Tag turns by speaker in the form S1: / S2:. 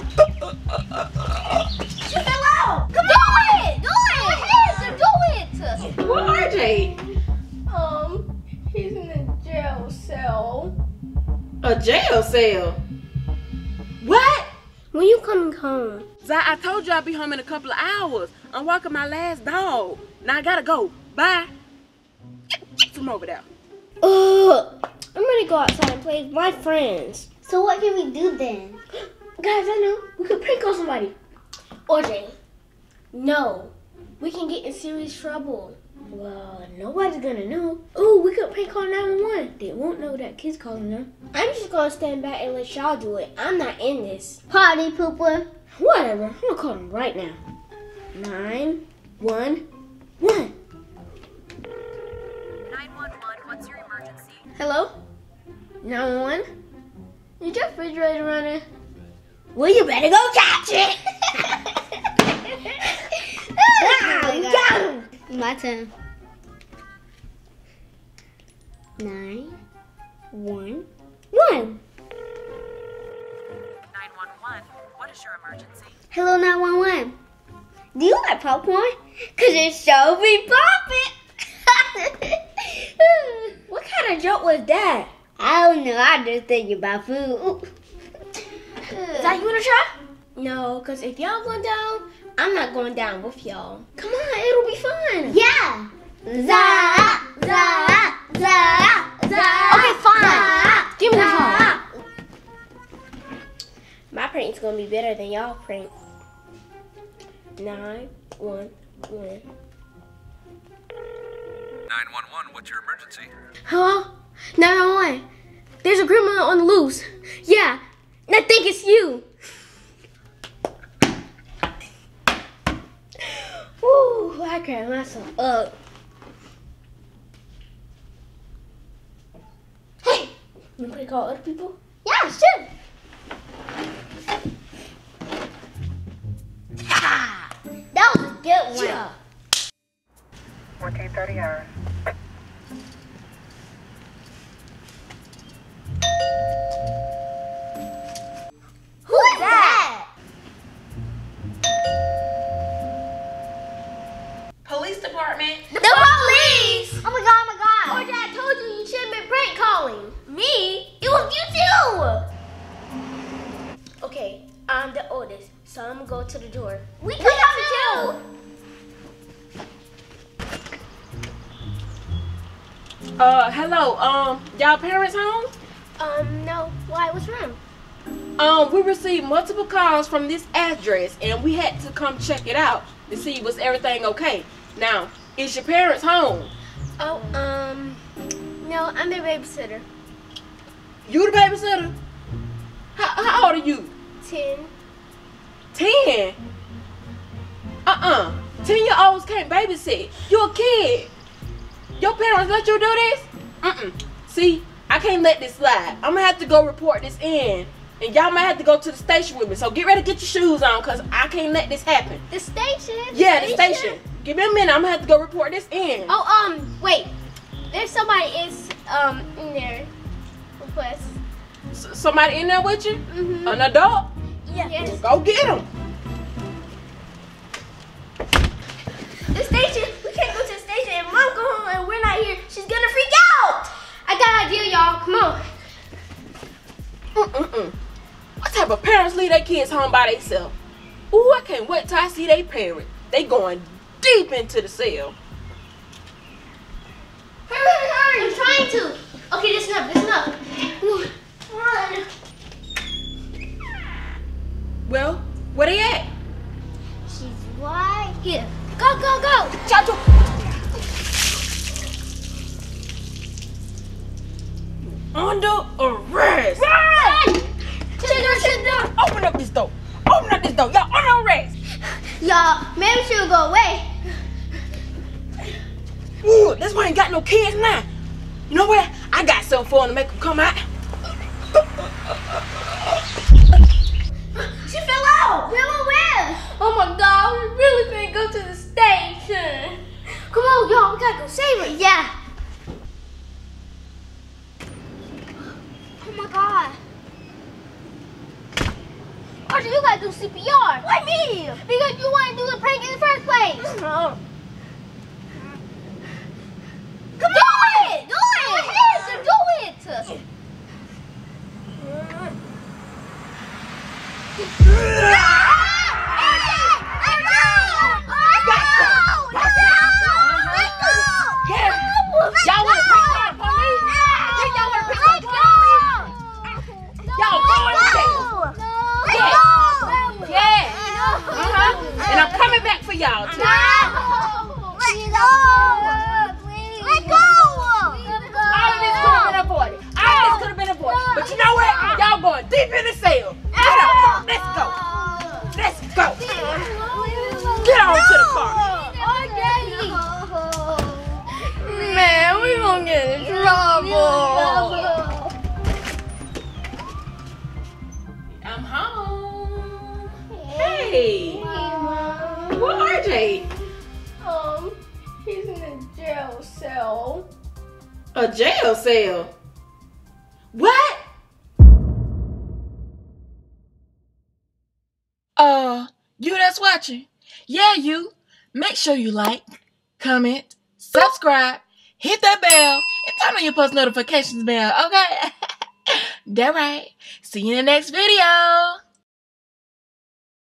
S1: out! She fell out! Come do it! Do it! Hands, do it!
S2: What RJ?
S1: Um, he's in a jail cell.
S2: A jail cell. What?
S1: When you coming home?
S2: Zai, I told you I'd be home in a couple of hours. I'm walking my last dog. Now I gotta go. Bye. Get from over there.
S1: Ugh, I'm gonna go outside and play with my friends.
S3: So what can we do then?
S1: Guys, I know. We could prank on somebody. OJ, no. We can get in serious trouble. Well, nobody's gonna know. Oh, we could prank call 911. They won't know that kid's calling them. I'm just gonna stand back and let y'all do it. I'm not in this.
S3: Party pooper.
S1: Whatever. I'm gonna call them right now. Nine, one, one.
S4: 911, what's your emergency?
S1: Hello? 911? Is your refrigerator running? Well, you better go catch it! ah, you got him!
S3: My turn. Nine, one, one.
S4: 911, what is your emergency?
S3: Hello, 911. Do you like popcorn? Cause it sure be popping.
S1: What kind of joke was that?
S3: I don't know. I just thinking about food.
S1: Is that you wanna try? No, because if y'all going down, I'm not going down with y'all. Come on, it'll be fun.
S3: Yeah. Za, za, za, za.
S1: Okay, fine.
S3: za,
S1: Give me the
S3: za.
S1: My prank's gonna be better than y'all prank. Nine, one, one.
S5: 911, what's your emergency?
S1: Hello? 911. There's a grandma on the loose. Yeah, and I think it's you. Woo, I cracked myself up. Hey, you want to call other people?
S3: Yeah, sure. That was a good one.
S1: Yeah.
S4: 1430 hours.
S1: So I'm gonna go to the door.
S3: We come too.
S2: Uh, hello. Um, y'all parents home?
S1: Um, no. Why? What's wrong?
S2: Um, we received multiple calls from this address, and we had to come check it out to see was everything okay. Now, is your parents home?
S1: Oh, um, no, I'm their babysitter.
S2: You the babysitter? How, how old are you?
S1: Ten.
S2: Ten. Uh-uh. Ten year olds can't babysit. You a kid. Your parents let you do this? Mm-mm. See, I can't let this slide. I'm gonna have to go report this in. And y'all might have to go to the station with me. So get ready to get your shoes on because I can't let this happen.
S1: The station?
S2: Yeah, the station. Give me a minute. I'm gonna have to go report this in.
S1: Oh, um, wait. There's somebody is, um, in there with us.
S2: S- somebody in there with you?
S1: Mm-hmm.
S2: An adult?
S1: Yes.
S2: Go get him.
S1: Y'all. Come on.
S2: Mm-mm-mm. What type of parents leave their kids home by themselves? Ooh, I can't wait till I see they parent. They going deep into the cell.
S1: Hurry, hurry. I'm trying to. Okay, this enough. This enough. Run.
S2: Well, where they at? Open up this door. Open up this door. Y'all under arrest.
S1: Y'all, maybe she'll go away.
S2: Ooh, this one ain't got no kids now. You know what? I got something for them to make them come out.
S1: She fell out. Grandma, where? Oh my God, we really can't go to the station. Come on, y'all, we gotta go save her.
S3: Yeah. My
S1: you gotta do CPR.
S3: Why me?
S1: Because you want to do the prank in the first place. Cell.
S2: A jail cell. What? Uh, you that's watching. Yeah, you. Make sure you like, comment, subscribe, hit that bell, and turn on your post notifications bell, okay? that right. See you in the next video.